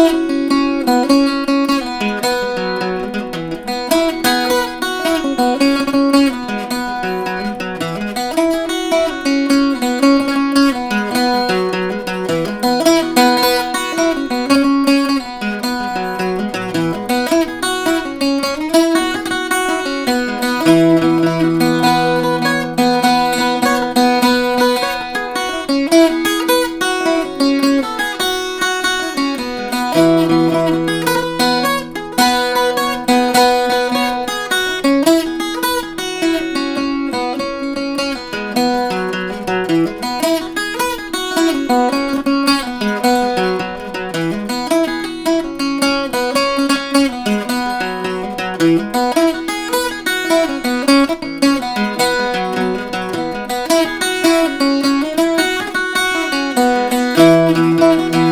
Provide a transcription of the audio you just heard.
Música Música